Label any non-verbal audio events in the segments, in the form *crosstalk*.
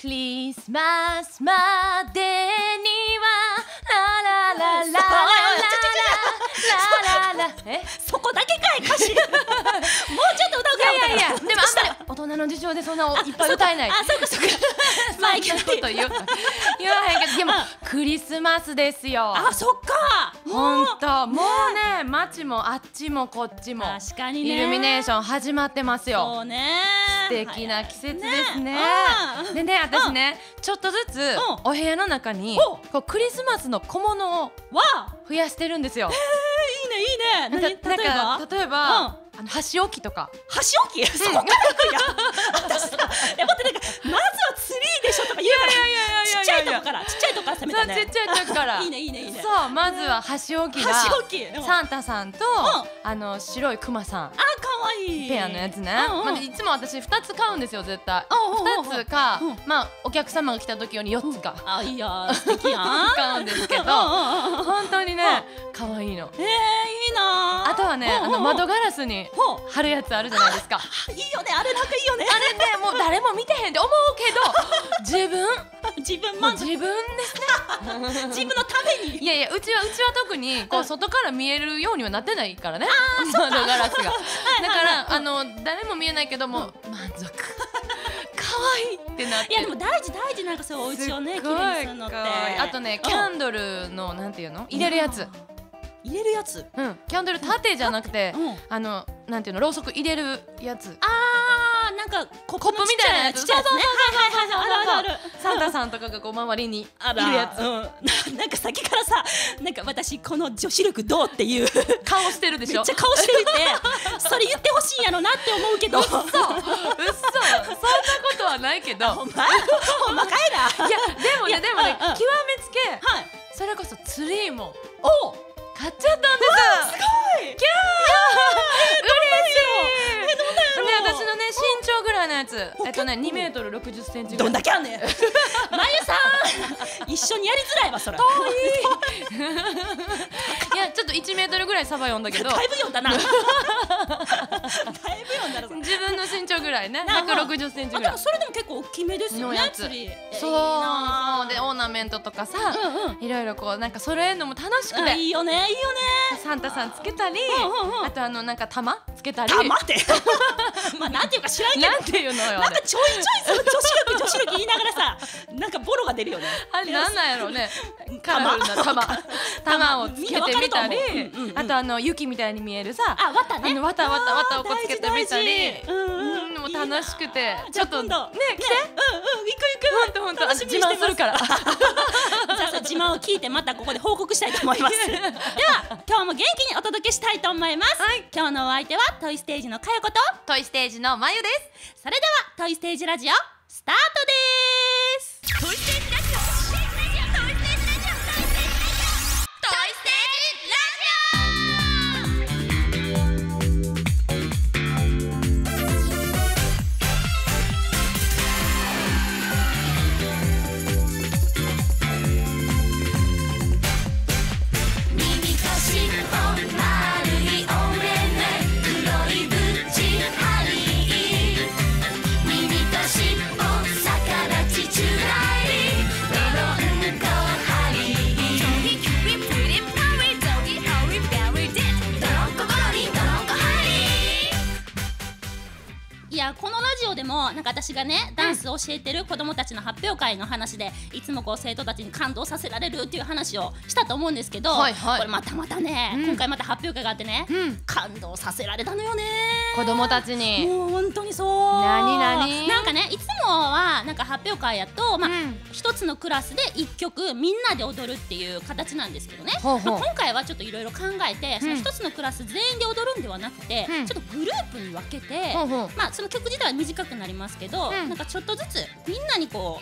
クリスマスまでにはララララララララララえそこだけかい歌詞もうちょっと歌うかいやいやいやでもあんまり大人の事情でそんないっぱい歌えないあそうかそうかまあいけないこと言う言わへんけどでもクリスマスですよあそっかほんともうね街もあっちもこっちも確かにねイルミネーション始まってますよそうね素敵な季節ですね。うんでね私ねちょっとずつうん。お部屋の中にお。こうクリスマスの小物を増やしてるんですよ。いいねいいね。何例えばなんか例えば、うん。あの箸置きとか。箸置き？そこから行くんや私さえ待ってなんかまずはツリーでしょとか言うからちっちゃいとこからちっちゃいとこから攻めたね。そうちっちゃい時から。いいねいいね。いいねそうまずは箸置きが箸置き。うん。サンタさんと、ん。あの白いクマさん。あ可愛い。ペアのやつね、うんうん。まあ、いつも私2つ買うんですよ絶対。うんうんうん。2つか、うん。まあお客様が来た時より4つか、あいや素敵やん。買うんですけど本当にね可愛いの。えー、いいなあとはねあの窓ガラスに貼るやつあるじゃないですか。あいいよねあれなんかいいよね。あれねもう誰も見てへんって思うけど *laughs* 自分。自分満足自分ですね。自分のために。いやいやうちはうちは特にこううん。外から見えるようにはなってないからね。窓ガラスが。だ *laughs* から *laughs* あの誰も見えないけども満足。*laughs* 可愛いってなって。いやでも大事大事なんかそういうお家をね綺すっごい麗にするのって。あとねうん。キャンドルのなんていうの？入れるやつ。入れるやつ？うん。キャンドル縦じゃなくてうん。あのなんていうの？ろうそく入れるやつ。あーなんかコップみたいなやつちっちゃいやつね。はいはいはいはいあるあるあるサンタさんとかがこう周りにいあるやつうん、ななんか先からさなんか私この女子力どうっていう顔してるでしょちゃ顔してみてそれ言ってほしいんやろなって思うけど嘘嘘そんなことはないけどほんまほんまかいないやでもいやねでもねうんうん極めつけはいそれこそツリーもお買っちゃったんですすごいキャー嬉しい私のね身長ぐらいのやつ。えっとね2メートル60センチぐどらい。んだけあんねん。*laughs* まゆさん。一緒にやりづらいわそれい。やちょっと1メートルぐらいサバ読んだけど。だいぶ読んだな。だいぶ読んだろ自分の身長ぐらいね。な160センチあぐらい。でもそれでも結構大きめですよねのやつ。釣り。そう。でオーナメントとかさうんうん。いろいろこうなんか揃えるのも楽しくて。あいいよねいいよね。サンタさんつけたりあとあのなんか玉つけたり。あ待ってまあなんていうか知らんけど。なんていうのよ。なんかちょいちょいその女子力女子力言いながらさなんかボロが出るよね。あれなんなんやろうねカラフルな玉。玉。*laughs* をつけてみたりあとあの雪みたいに見えるさあ綿ね。あの綿綿綿をこつけてみたり楽しくてじゃあ今度。ね来て。うんうん行く行く。ほんとほんとあ楽しみ自慢するから。*laughs* じゃ自慢を聞いてまたここで報告したいと思います。*laughs* では今日も元気にお届けしたいと思います、今日のお相手はトイステージのかよことトイステージのまゆです。それではトイステージラジオスタートです。トイステージラジオがねを教えてる子供たちの発表会の話でいつもこう生徒たちに感動させられるっていう話をしたと思うんですけど、はいはい。これまたまたね、うん。今回また発表会があってね、うん。感動させられたのよね。子供たちに。もう本当にそう。なになんかねいつもはなんか発表会やと、まあうん。一つのクラスで一曲みんなで踊るっていう形なんですけどね、ほうほう。まあ今回はちょっといろいろ考えて、その一つのクラス全員で踊るんではなくて、うん。ちょっとグループに分けて、ほうほう。まあその曲自体は短くなりますけど、うん。なんかちょっとずつみんなにこ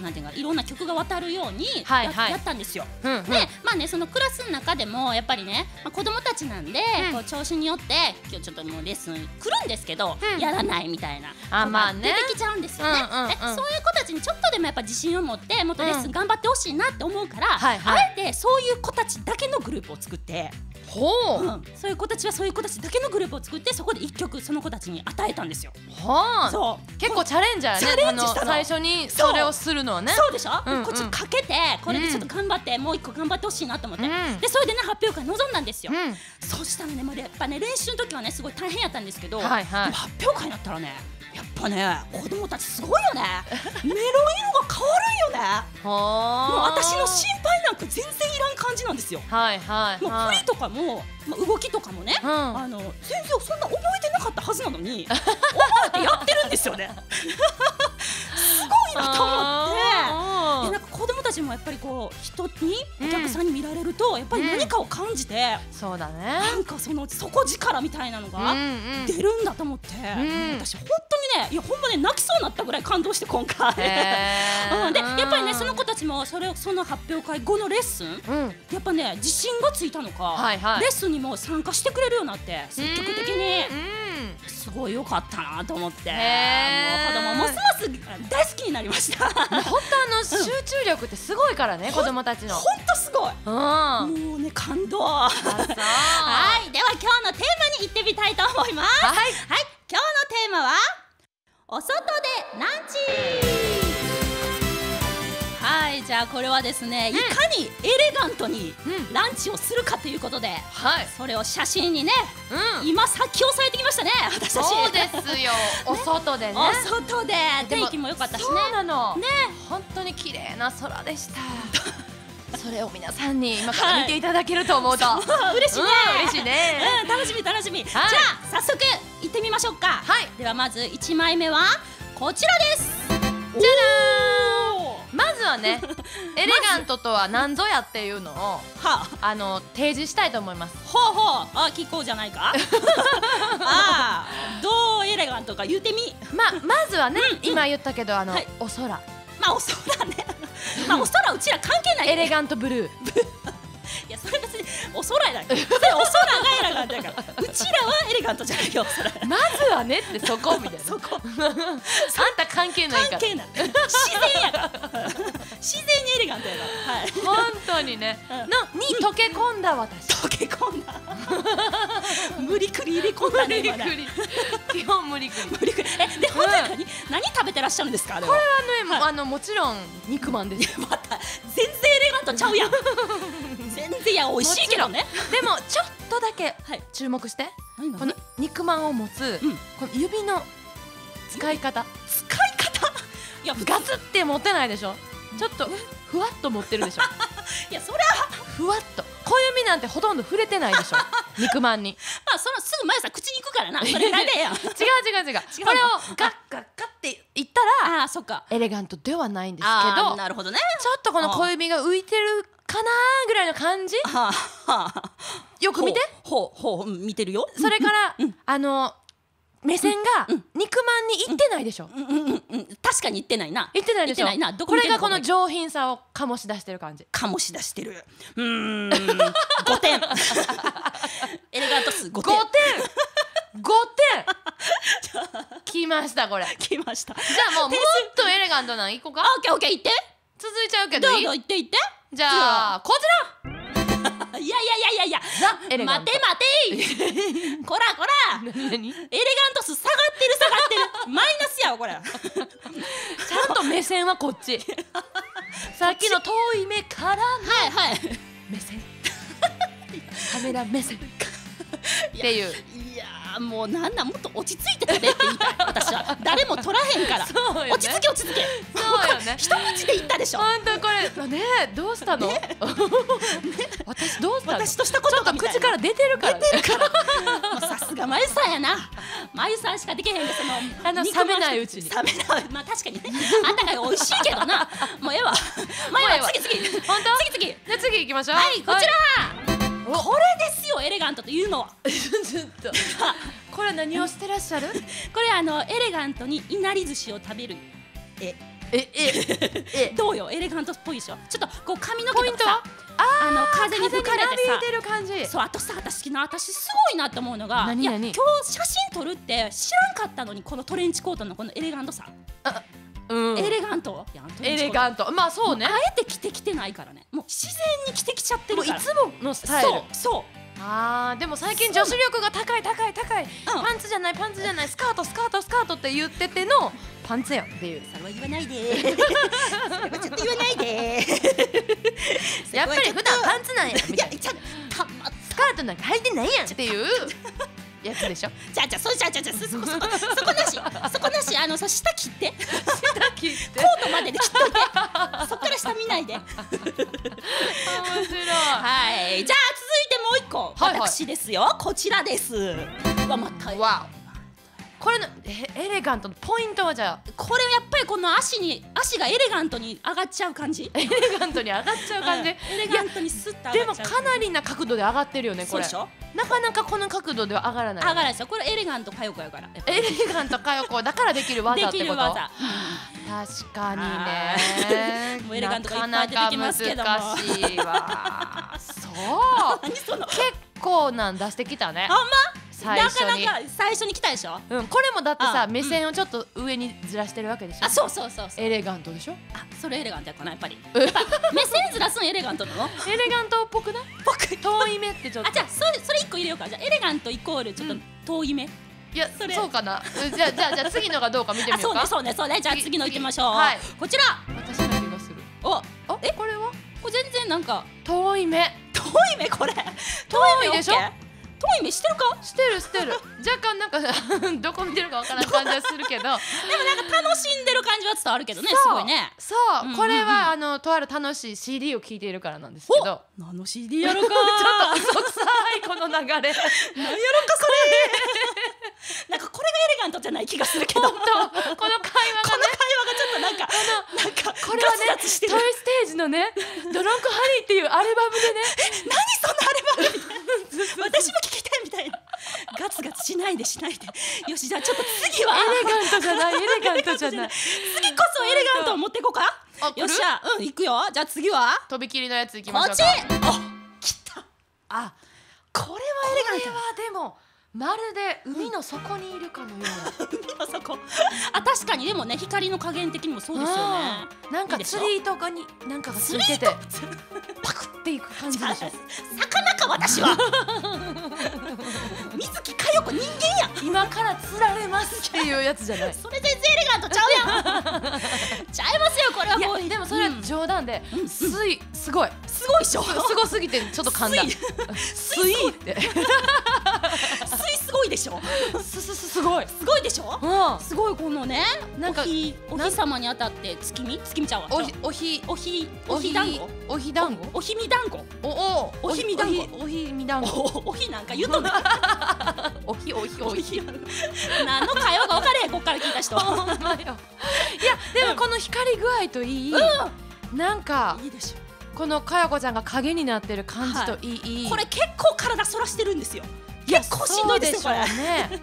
うなんていうかいろんな曲が渡るようにや,、はいはい。やったんですよ。うんうん。でまあねそのクラスの中でもやっぱりね、まあ、子供たちなんで、うん。こう調子によって今日ちょっともうレッスン来るんですけど、うん。やらないみたいなあまあ出てきちゃうんですよね。うんうんうん。でそういう子たちにちょっとでもやっぱ自信を持ってもっとレッスン頑張ってほしいなって思うから、はいはい。あえてそういう子たちだけのグループを作ってほう、うん、そういう子たちはそういう子たちだけのグループを作ってそこで一曲その子たちに与えたんですよ。はあ。そう。結構チャレンジャーねチャレンジしたの。あの最初にそれをするのはね。そう。でしょ、うんうん。こっちかけてこれでちょっと頑張って、もう一個頑張ってほしいなと思って、うん。でそれでね発表会臨んだんですよ、うん。そうしたらねもうやっぱね練習の時はねすごい大変やったんですけど、はいはい。発表会になったらねやっぱね子供たちすごいよね。メロン色が変わるんよね。もうはあ私の心配なんか全然いじなんですよ。はいはいもうはい。振りとかも、まあ、動きとかもね、うん。あの全然そんな覚えてなかったはずなのに *laughs* 覚えてやってるんですよね。*laughs* すごいなと思って。なんか子供たちもやっぱりこう人にお客さんに見られるとやっぱり何かを感じて、そうだね。なんかその底力みたいなのうんがうん。出るんだと思って、ん。私本当にねいやほんまね泣きそうになったぐらい感動して今回。*laughs* うん、でやっぱりねその子たちもそれをその発表会後のレッスン？うん。やっぱね自信がついたのか、はいはい。レッスンにも参加してくれるようになって積極的に。うんすごい良かったなと思って。もう子供ますます大好きになりました。本当あの集中力ってすごいからね子供たちの。本当すごい。うん。あもうね感動。*laughs* はい。では今日のテーマに行ってみたいと思います。はいお外でランチ。はいじゃあこれはですね、いかにエレガントにうんランチをするかということで、はい。それを写真にね、うん。今さっき押さえてきましたね。私たちそうですよ。お外でね。お外で。天気も良かったしね。そうなの。ね。本当に綺麗な空でした *laughs* それを皆さんに今から見ていただけると思うと、嬉しいね、うん嬉しいね。うん、楽しみ楽しみ、はい。じゃあ早速行ってみましょうか。はい。ではまず1枚目はこちらです。じゃらまずはね *laughs* エレガントとは何ぞやっていうのをはあ。あの提示したいと思います。ほうほう。あ聞こうじゃないか。*laughs* ああどうエレガントか言うてみ。ままずはね、今言ったけどあの、はい。お空。まあお空ねまあお空うちら関係ない。エレガントブルー。*laughs* いやお空やだそれお空がエレガントやから。うちらはエレガントじゃないよそれ。まずはねってそこみたいな。そこ。あんた関係ないから。関係ない。自然やから。自然にエレガントやから。はい。本当にね、うん。のに溶け込んだ私。溶け込んだ。無理くり入れ込んだ無理くり。基本無理くり。無理くり。えで本当に何,、何食べてらっしゃるんですかあれは？これはね、あのもちろん肉まんです。また全然エレガントちゃうやんいや美味しいけどね。でもちょっとだけはい。注目して。何この肉まんを持つ、うん。この指の使い方。使い方？いやガツって持ってないでしょ？ちょっとふわっと持ってるでしょ？*laughs* いやそれは。ふわっと。小指なんてほとんど触れてないでしょ？*laughs* 肉まんに。まあそのすぐまゆさん口に行くからな。それぐらやん違う違う違う。*laughs* 違うの？これをガッガッガッっていったらああそっか。エレガントではないんですけあどーなるほどね。ちょっとこの小指が浮いてるかなーぐらいの感じ？よく見て。ほうほう見てるよ。それから、あの目線が肉まん。にいってないでしょ、うんうんうんうん確かに言ってないな。いってないでしょ？これがこの上品さを醸し出してる感じ。醸し出してる。うーん。5点。*laughs* エレガント数5 5点点。5点きましたこれ。じ来ました。ゃあもうもっとエレガントなんいこうか。あオッケーオッケー言って。続いちゃうけどどいういぞ言って言って。じゃあこちいやいやいやいやいや。待て待て。こらこら。エレガント数下がってる下がってる。*laughs* マイナスやわこれ。ちゃんと目線は *laughs* こっち。さっきの遠い目からのはいはい。目線。カメラ目線。*laughs* っていういやーもうなんなんもっと落ち着いて食べって言いたい私は。誰も取らへんから。ね。落ち着け落ち着け。そうよね。一口で言ったでしょ。本当これねえどうしたの、*laughs* 私どうしたの？私としたことちょっとみたいな口から。出てるから、さすがまゆさんやな。まゆさんしかできへんでそのあの冷めないうちに。冷めないまあ確かにね。あんたが美味しいけどな。もうええわ。まゆは次次。本当次次。じゃあ次行きましょう。はいこちら、おこれですよエレガントというのは。*laughs* ちょっと。*laughs* これ何をしてらっしゃる？*laughs* これあのエレガントにいなり寿司を食べる。ええええ。どうよ？エレガントっぽいでしょ。ちょっとこう髪の毛ポイントは？とかさあの風に吹かれてさ。てる感じ。そうあとさ私の私すごいなって思うのがいや今日写真撮るって知らんかったのにこのトレンチコートのこのエレガントさ、うん。エレガント？エレガント。まあそうね。あえて着てきてないからね。もう自然に着てきちゃってもういるからつものスタイル。そうそう。あーでも最近女子力が高い高い高い、パンツじゃないパンツじゃないスカートスカートスカートって言ってての。パンツやんっていう。それは言わないで。それはちょっと言わないで。*laughs* やっぱり普段パンツなんや。みたいないやちゃたまスカートなんか履いてないやんっていうやつでしょ？じゃあじゃあそじゃあじゃあじゃあそそこそこそこなしそこなしあのそ下切って。下切って。コートまでで切っといて。そっから下見ないで。面白い。はい。じゃあ続いてもう一個、はいはい。私ですよ。こちらです。うわまた。わこれのえエレガントのポイントはじゃあこれやっぱりこの足に足がエレガントに上がっちゃう感じ？エレガントに上がっちゃう感じ、うん。エレガントにスッとでもかなりな角度で上がってるよねこれ。そうでしょ？なかなかこの角度では上がらない。上がらないですよこれエレガントかよこやから。エレガントかよこだからできる技でってこと？確かにね。もうエレガントがいっぱい出てきますけども。なかなか難しいわ。そう。*laughs* 結構なん出してきたね。あんま？なかなか最初に来たでしょ？うん、これもだってさあ目線をちょっと上にずらしてるわけでしょ？あそうそうそうエレガントでしょ？あそれエレガントやかなやっぱり。*laughs* うん。やっぱ目線ずらすのエレガントなの？エレガントっぽくない？僕遠い目ってちょっと。あじゃあそれそれ一個入れようか。じゃあエレガントイコールちょっと遠い目、いやそれ。そうかな。うんじゃあじゃあじゃあ *laughs* 次のがどうか見てあみよか。そううねそうねそうね。じゃあ次の行ってみましょう、はい。こちら。私な気がする。おあえ？これは？これ全然なんか。遠い目。遠い目？これ。遠遠いでしょ？OK？遠い目してるか？してるしてる。若干なんか *laughs* どこ見てるかわからん感じはするけど。でもなんか楽しんでる感じは伝わるけどねすごいね。そう、うんうんうん。これはあのとある楽しい CD を聴いているからなんですけど。何の CD やろか。*laughs* ちょっと嘘くさいこの流れ。何やろかそれ。*laughs* なんかこれがエレガントじゃない気がするけど。本当。この会話この会話がちょっとなんかなんかこれはねトイステージのね「ドランクハニー」っていうアルバムでね。何そんなあればみたいな私も聞きたいみたいな。ガツガツしないでしないで。よしじゃあちょっと次は。エレガントじゃないエレガントじゃない。次こそエレガントを持っていこうかよっしゃ。うん行くよ。じゃあ次は。とびきりのやついきこっちましょうか。あ来た。あこれはこエレガントれはでもまるで海の底にいるかのような。海の底。あ確かに。でもね光の加減的にもそうですよね。うんなんか釣り糸がになんかがついててパクっていく感じでしょ。魚か私は。*laughs* 水木かよこ人間や。今から釣られますっていうやつじゃない。それ全然エレガントちゃうやん。*laughs* ちゃいますよこれは。いもうやでもそれはうん。冗談で、水すごい。すごいっしょ。すすごすぎてちょっと噛んだ。水スイってしょ？すすすすごい。すごいでしょ？うん。すごいこのねなんかお日様に当たって月見？月見ちゃうわおひおひおひおひ団子？おひ団子？おひみ団子？おおおひみ団子。おひみ団子。おおひなんか言うとんねおひおひ。おひ何の会話か分かれへんこっから聞いた人。*laughs* ほんまよ。いやでもこの光り具合といい、なんかいいでしこのかやこちゃんが影になってる感じといい、ょこれ結構体反らしてるんですよ結構しんどいですよね。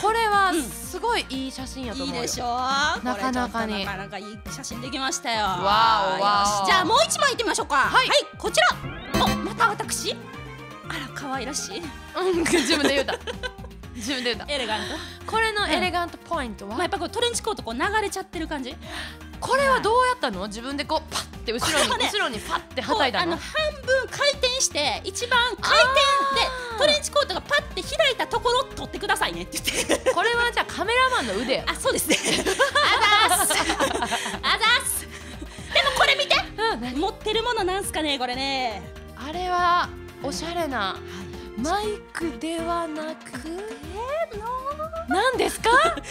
これはうん。すごいいい写真やと思うよ。いいでしょなかなかになかなかいい写真できましたよ。わおわおじゃあもう一枚いってみましょうか。はい。こちら。おまた私？あら可愛らしい。うん自分で言うた。自分で言うた。エレガント？これのエレガントポイントは、まあやっぱこうトレンチコートこう流れちゃってる感じ。これはどうやったの？自分でこうパッて後ろに、ね後ろにパッてはたいたの？あの半分回転して一番回転でトレンチコートがパッて開いたところを取ってくださいねって。言ってこれはじゃあカメラマンの腕や。あそうです。ねあざーす。あざーす。でもこれ見て。うん何？持ってるものなんすかねこれね。あれはおしゃれなマイクではなく。何ですか？キョ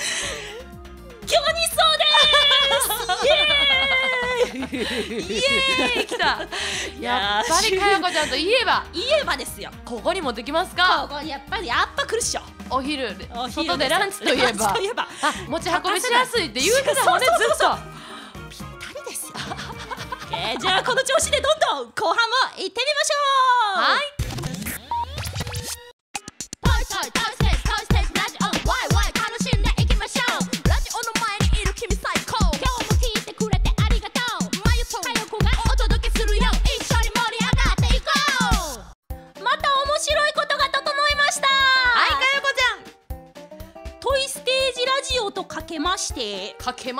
ニソーです。イエーイイエーイ来た。いやっぱりかやこちゃんといえば言えばですよ。ここに持ってきますこか？こやっぱりやっぱ来るっしょ。お昼でお昼外でランチといえば。えば。あ持ち運びしやすいって言うてたもんねずっと。ぴったりですよ。えーじゃあこの調子でどんどん後半も行ってみましょう。はい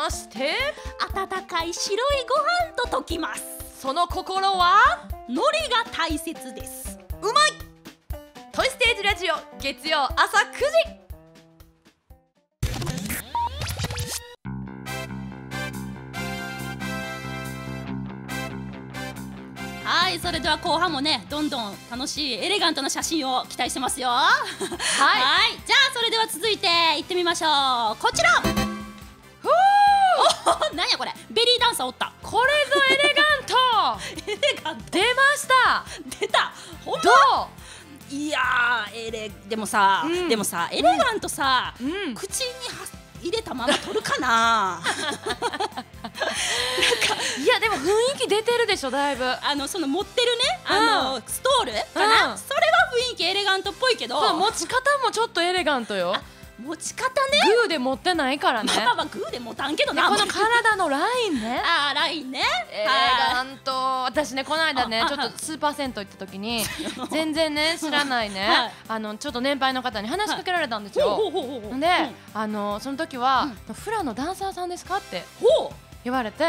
まして温かい白いご飯と解きます。その心は海苔が大切です。うまい。トイステージラジオ月曜朝9時。はいそれでは後半もねどんどん楽しいエレガントな写真を期待してますよ。はい。じゃあそれでは続いて行ってみましょう。こちらおなんやこれ。ベリーダンサーおった。これぞエレガント。*laughs* エレガント。出ました。出た。ほんま？どいやーエレでもさ、うん。でもさエレガントさ、ううん。口には入れたまま取るかな。*laughs* いやでも雰囲気出てるでしょだいぶ。あのその持ってるねあの、ストールかな、うん。それは雰囲気エレガントっぽいけど。持ち方もちょっとエレガントよ持ち方ね。グーで持ってないからね。グーで持たんけどでなこの体のラインね。あーラインね。エレガント私ねこの間ねあちょっとスーパー銭湯行った時に *laughs* 全然ね知らないね、はい。あのちょっと年配の方に話しかけられたんですよ、で、うん。あのその時は、フラのダンサーさんですかってほう。言われて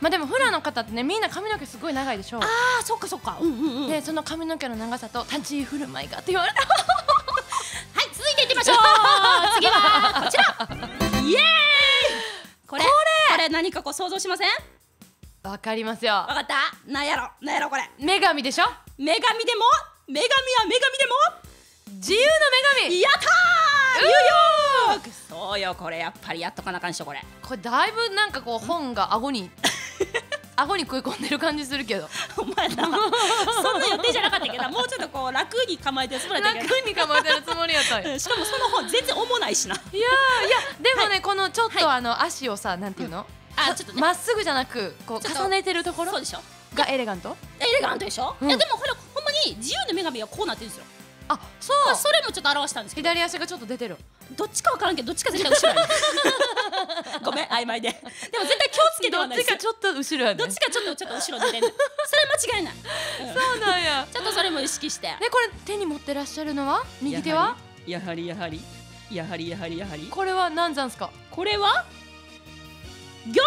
まあでもフラの方ってねみんな髪の毛すごい長いでしょ。あーそっかそっか。うんうんうん。でその髪の毛の長さと立ち居振る舞いがって言われたしょう。次はこちら。イエーイ。これこれ。何かこう想像しません？わかりますよ。わかった？なんやろ？なんやろ？これ。女神でしょ？女神でも？女神は女神でも？自由の女神。やったー！ニューヨーク。そうよこれ。やっぱりやっとかなあかんしょこれ。これだいぶなんかこう本が顎に顎に食い込んでる感じするけど。*laughs* お前なそんな予定じゃなかったけどもうちょっとこう楽に構えてつもりだったけど。*laughs* 楽に構えてるつもりやったんや。いやうんしかもその本全然重ないしな。ーいやでもね、このちょっとあの足をさなんていうの、あちょっとね。まっすぐじゃなくこう重ねてるところ？そうでしょ。がエレガント？エレガントでしょ、うん。いやでもこれほんまに自由の女神はこうなってるんですよ。あそう。まあそれもちょっと表したんですけど。左足がちょっと出てるどっちかわからんけどどっちか絶対後ろやね *laughs* ごめん曖昧で。でも絶対気をつけてどっはないです。よちかちょっと後ろやねどっちかちょっとちょっと後ろ出てるそれは間違いない、うん。そうなんや。ちょっとそれも意識して。でこれ手に持ってらっしゃるのは？右手は？やはりやはりやはりやはりやはり。これは何山すか？これはギョニソ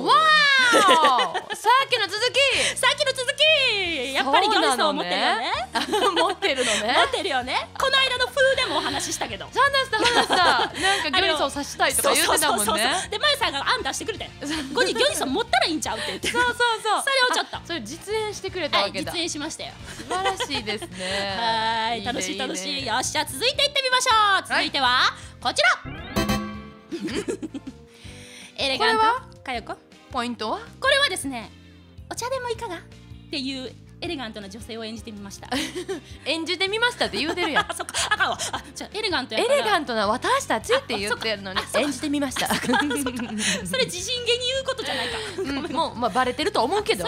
ー！わーさっきの続き。さっきの続き。やっぱりギョニソーを持ってるよね。*laughs* 持ってるのね。持ってるよね。この間の風でもお話ししたけど。話した話したなんかギョニソー刺したいとか言ってたもんね。でまゆさんが案出してくれてここにギョニソー持ったらいいんちゃうって言って。そうそうそう。それをちょっと。それ実演してくれたわけだ。演しましたよ。素晴らしいですねはい楽しいね楽しい。ねよっしゃ続いていってみましょう。続いてはこちら。*laughs* エレガント。かよこポイントは？これはですねお茶でもいかが？っていうエレガントな女性を演じてみました。*laughs* 演じてみましたって言うてるやん。あ *laughs* そっかあかんわ。あじゃあエレガントやエレガントな私たちって言ってるのに演じてみました。*laughs* それ自信げに言うことじゃないか。うんもうまあバレてると思うけど。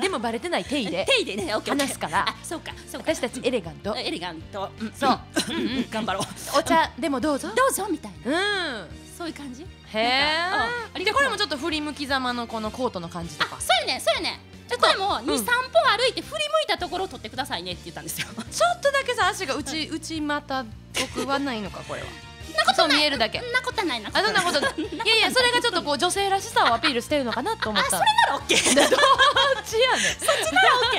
でもバレてない体で手でねオッケーオッケー。話すから。あそうかそうか。私たちエレガント。エレガント、うんそう。うんうん頑張ろう。お茶でもどうぞ。どうぞみたいな。うんそういう感じ？へえこれもちょっと振り向きざまのこのコートの感じとか。あそうやねそうやねでこれも23、歩歩いて振り向いたところを取ってくださいねって言ったんですよ。*laughs* ちょっとだけさ足が内内股っぽくはないのかこれはそう見えるだけ。そんなことないなあそんなことない。いやいやそれがちょっとこう女性らしさをアピールしてるのかなと思った。あそれならオッケー。*laughs* どっちやねん。そっちならオッケ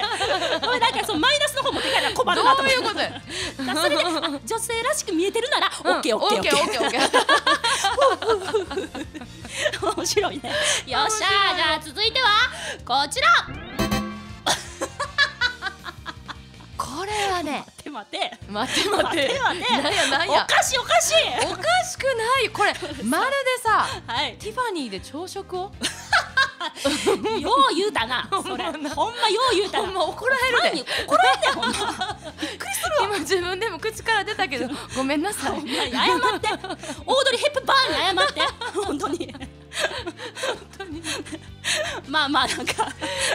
ー。*laughs* 俺なんかそうマイナスの方持って帰らな困るなどういうことや。女性らしく見えてるならオッケーオッケー。オッケーオッケーオッケー。*laughs* 面白いね。よっしゃーじゃあ続いてはこちら。これはね待って。待って待って。待って待って。待ってなんやなんや。おかしいおかしい。おかしくない？これまるでさはい。ティファニーで朝食を？*laughs* よう言うたなそれ。ほんまよう言うたな。ほんま怒られるで。怒られてほんま。*laughs* 今自分でも口から出たけどごめんなさい。*laughs* 謝って。オードリー・ヘップバーンに謝って。本当にまあまあなんか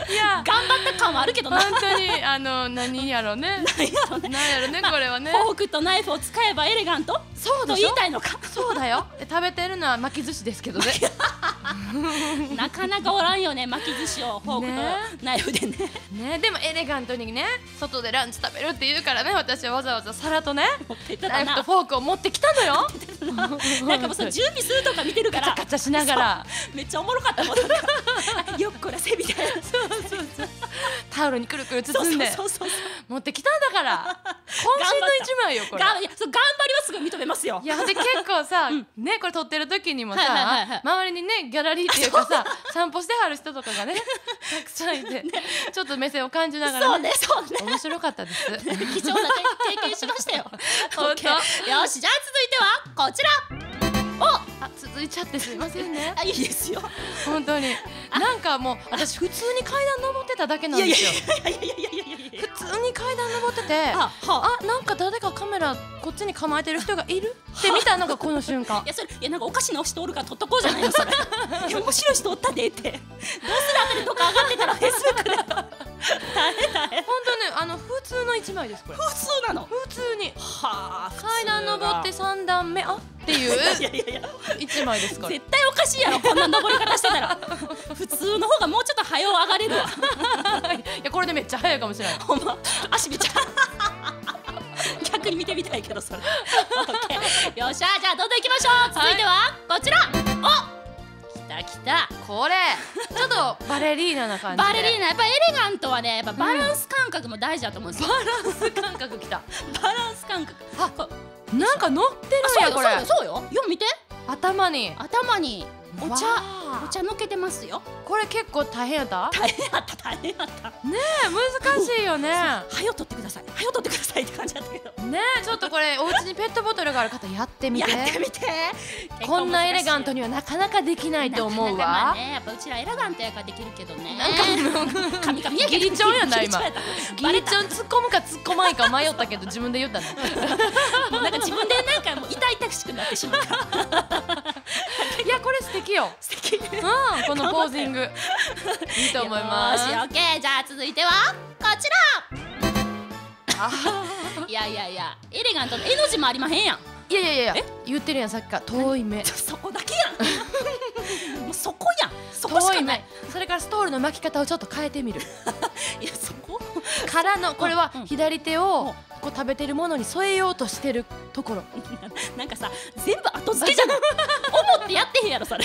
いや。頑張った感はあるけどな。本当にあの何やろね。何やろね。何やろねこれはね。フォークとナイフを使えばエレガント？とそうでしょ。言いたいのか？そうだよ。で食べてるのは巻き寿司ですけどね *laughs* *laughs* なかなかおらんよね巻き寿司をフォークとナイフでね。ねでもエレガントにね外でランチ食べるって言うからね私はわざわざ皿とね持ってたナイフなとフォークを持ってきたのよ。な。んかもうその準備するとか見てるから。ガチャガチャしながら。めっちゃおもろかったもん。よっこらせみたいな。そうそうそう。タオルにくるくる包んで。そうそうそう持ってきたんだから。渾身の一枚よこれ。頑張りはすごい認めますよ。いやで結構さ、ねこれ撮ってる時にもさ、周りにねギャラリーっていうかさ散歩してはる人とかがね *laughs* たくさんいて、ちょっと目線を感じながそうらねねそうね。面白かったです。*laughs* 貴重な経験しましたよ。*laughs* 本当。よしじゃあ続いてはこちら。あ続いちゃってすいませんね。あいいですよ。本当に。なんかもう私普通に階段登ってただけなんですよ。いやいやいやいやいやいやいや普通に階段登っててははあ。なんか誰かカメラこっちに構えてる人がいる？って見たのがこの瞬間。いやそれいやなんかおかしな人おるから撮っとこうじゃないのそれ。*laughs* いや面白い人おったでって。どうするあたりとか上がってたらフェイスブックで。大変大変。本当ねあの普通の一枚ですこれ。普通なの？普通に。はあ階段登って三段目あっていいやういやいやいや。一枚ですから。絶対おかしいやろこんな登り方してたら。*laughs* 普通の方がもうちょっと早う上がれるわ。*laughs* いやこれでめっちゃ早いかもしれない。ほんま。足めっちゃ。*laughs* 逆に見てみたいけどそれ。OK よっしゃじゃあどんどん行きましょう。続いてはこちら。お来た来た。これちょっとバレリーナな感じで。バレリーナ。やっぱエレガントはねやっぱバランス感覚も大事だと思うんですよ、バランス感覚きた。バランス感覚。あこなんか乗ってるあそうよそうんやこれ。よそうよよ見て。頭に。頭に。お茶お茶のけてますよ。これ結構大変やった？大変やった大変やった。ねえ難しいよね。*laughs* はよ取ってください。はよ取ってくださいって感じだったけど。ねえちょっとこれお家にペットボトルがある方やってみて。やってみて。こんなエレガントににはなかなかできないと思うなかなねやっぱうちらエレガントやからできるけどね。なんか神々やけどギリチョンやな今。ギリチョン突っ込むか突っ込まんか迷ったけど自分で言ったね *laughs* なんか自分でなんかもう痛々しくなってしまうからいやこれ素敵よ。*laughs* 素敵うんこのポージング。いいと思います。よーしオッケー。じゃあ続いてはこちあらいやいやいやエレガントの絵の字もありまへんやん。いやいやいや言ってるやんさっきから。遠い目。そこだけやん。*laughs* もうそこやん。そこしかない。目。それからストールの巻き方をちょっと変えてみる。*laughs* いやそこからのこれはうん左手をこう食べてるものに添えようとしてるところ。*laughs* なんかさ全部後付けじゃない？*laughs* 思ってやってへんやろそれ。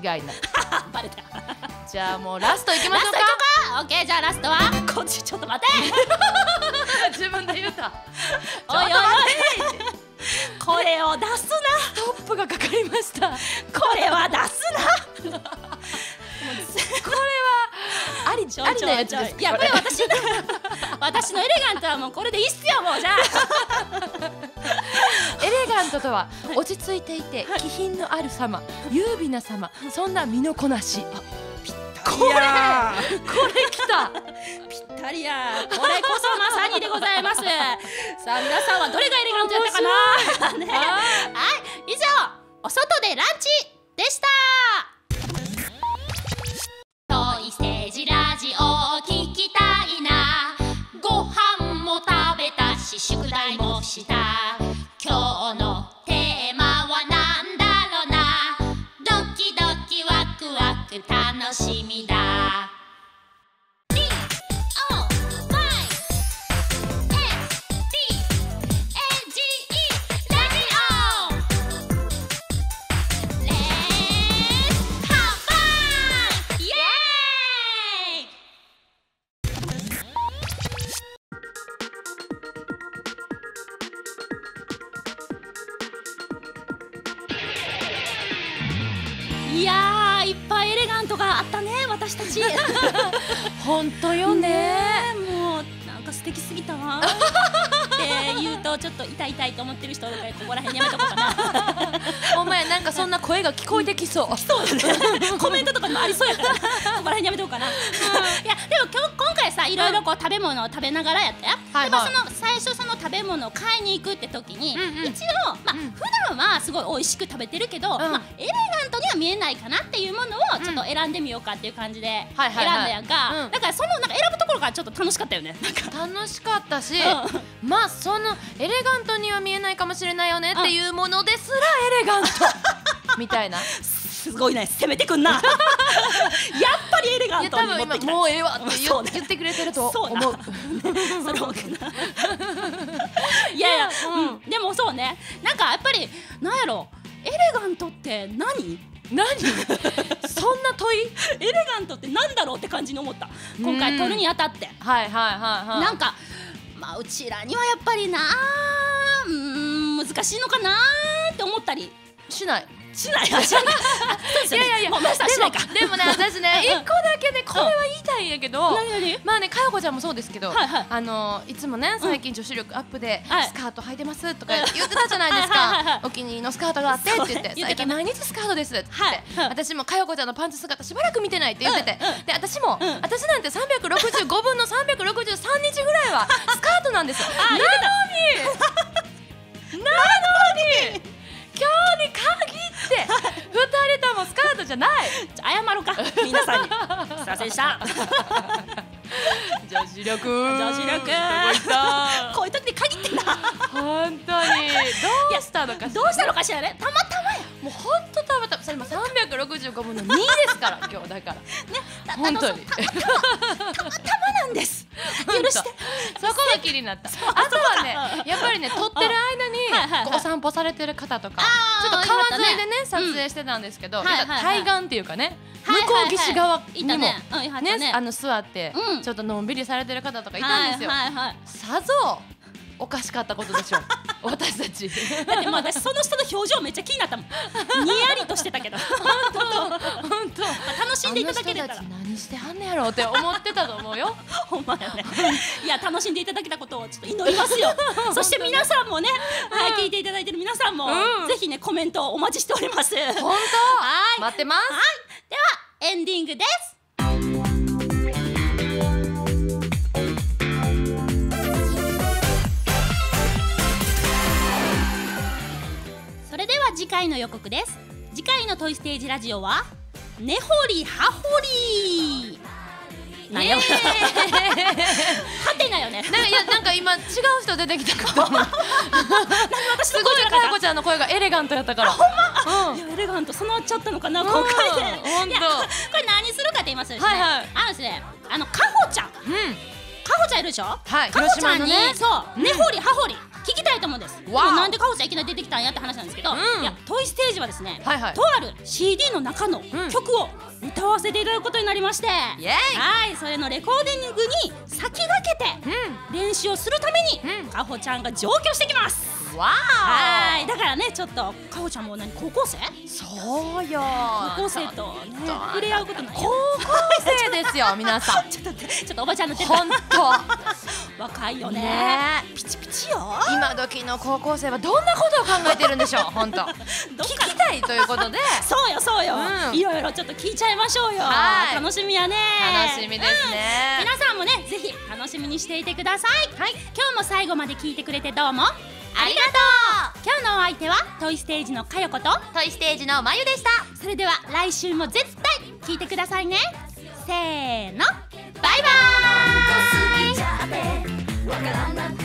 間違いない。*laughs* バレた。じゃあもうラストいきましょうか。オッケーじゃあラストは？こっちちょっと待て。か自分で言った。おいおいおい。声を出すトップがかかりました。な声は出すなちょありなやつちょですいやこれ私 *laughs* 私のエレガントはもうこれでいいっすよもうじゃあ。エレガントとは落ち着いていて気品のある様優美な様そんな身のこなし。これこれきた。ぴったりや *laughs* これこそまさにでございます。さあ皆さんはどれがエレガントやったかな？*laughs* ね。はい。以上お外でランチでしたしって言うとちょっと痛い痛いと思ってる人とかここら辺やめとこうかな。*laughs* お前なんかそんな声が聞こえてきそう。そうだね。コメントとかにもありそうやから。ここら辺やめとこうかな。いやでも今日今回さいろいろこう食べ物を食べながらやったよ、はいはい。でもその最初その食べ物を買いに行くって時に、うんうん。一応まあ、うん。普段はすごい美味しく食べてるけど、ん。まあ、エレガントには見えないかなっていうものをちょっと選んでみようかっていう感じではい選んはい。はいだやんか、うん。だからそのなんか選ぶところからちょっと楽しかったよね。なんか。楽しかったし、うまあそのエレガントには見えないかもしれないよねっていうものですらエレガント *laughs* みたいな。いすごいね。攻めてくんな。*laughs* やっぱりエレガントに持ってきた。今もうええわって言,、ね。言ってくれてると思う。*laughs* それ OK な。*laughs* いやいや、うん、でもそうね。なんかやっぱりなんやろ。エレガントって何？何？そんな問い？エレガントってなんだろうって感じに思った。今回撮るにあたって。はいはいはいはい。なんかまあうちらにはやっぱりなうーん難しいのかなーって思ったりしない？しない。あしないいやいやいやもう皆さんしないかでもね私ね *laughs* 一個だけねこれは言いたいんやけどまあねかよこちゃんもそうですけど、あのいつもね最近女子力アップではい。スカート履いてますとか言ってたじゃないですか。*laughs* お気に入りのスカートがあってって言って最近毎日スカートですって私もかよこちゃんのパンツ姿しばらく見てないって言ってて。で私もうん。私なんて365分の363日ぐらいはスカートなんですよ。なのに *laughs* なのに今日に限人ともスカートじゃない。謝ろうか。皆さんに。すいませんでした女子力女子力。どこういう時に限ってな。本当に。どう？したのかどうしたのかしらね。たまたまや。もう本当たまたま。それも365分の2ですから。今日だから。だ本当に。たまたまなんです許して。そこが気になった。あとはねやっぱりね撮ってる間にお散歩されてる方とかちょっと川沿いでね撮影してたんですけど対岸っていうかね向こう岸側にもね。あの座ってうん。ちょっとのんびりされてる方とかいたんですよ。さぞおかしかったことでしょう。*laughs* 私たち。だってもう私その人の表情めっちゃ気になったもん。*laughs* にやりとしてたけど。本当。楽しんでいただけれたら何してはんねやろうって思ってたと思うよ。*laughs* ほんまやね。いや楽しんでいただけたことをちょっと祈りますよ。そして皆さんもね、はい、聞いていただいてる皆さんも、うん。ぜひねコメントをお待ちしております。はい。本当待ってます。ではエンディングです次回の予告です。次回のトイステージラジオは根掘り葉掘り。なんや、はてなよね。なんかいやなんか今違う人出てきたかと思う。*laughs* 私すごいかやこちゃんの声がエレガントやったから。ほんま？エレガント備わっちゃったのかなうん。今回で、ほんと。いやこれ何するかって言いますとですね、はいはい。あのですねあのかほちゃん。かうん。ほちゃんいるでしょ？はいかほちゃんに、そう根掘り葉掘り聞きたいと思うんです。なんでかほちゃんいきなり出てきたんやって話なんですけど、うん。いやトイステージはですね、はいはい。とある CD の中の曲を歌わせていただくことになりまして、はいそれのレコーディングに先駆けてう練習をするために、うん。かほちゃんが上京してきます。んわはい。だからねちょっとかほちゃんも何高校生？ーそうよ。高校生とね触れ合うことない高校生ですよ皆さん。*laughs* ちょっとちょっとおばちゃんの手本当若いよね。ね。ピチピチよ。今時の高校生はどんなことを考えてるんでしょう？*laughs* 本当。聞かきたいということで。*laughs* そうよそうよ、うん。いろいろちょっと聞いちゃいましょうよ、はい。楽しみやね。楽しみですね。うん。皆さんもねぜひ楽しみにしていてください、はい、今日も最後まで聞いてくれてどうも。ありがとう。今日のお相手はトイステージのかよこと。トイステージのまゆでした。それでは来週も絶対聞いてくださいね。せーの Jacaranda.